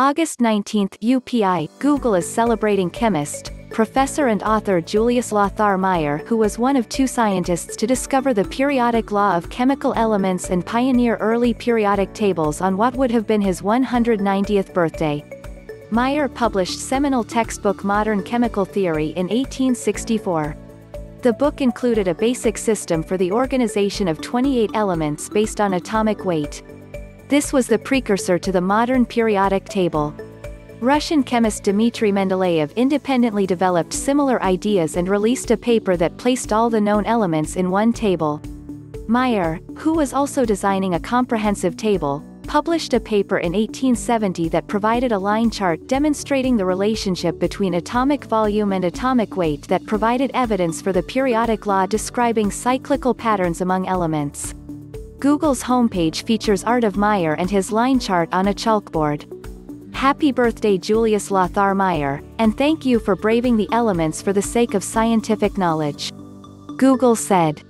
August 19, UPI, Google is celebrating chemist, professor and author Julius Lothar Meyer who was one of two scientists to discover the periodic law of chemical elements and pioneer early periodic tables on what would have been his 190th birthday. Meyer published seminal textbook Modern Chemical Theory in 1864. The book included a basic system for the organization of 28 elements based on atomic weight. This was the precursor to the modern periodic table. Russian chemist Dmitri Mendeleev independently developed similar ideas and released a paper that placed all the known elements in one table. Meyer, who was also designing a comprehensive table, published a paper in 1870 that provided a line chart demonstrating the relationship between atomic volume and atomic weight that provided evidence for the periodic law describing cyclical patterns among elements. Google's homepage features art of Meyer and his line chart on a chalkboard. Happy birthday Julius Lothar Meyer, and thank you for braving the elements for the sake of scientific knowledge. Google said.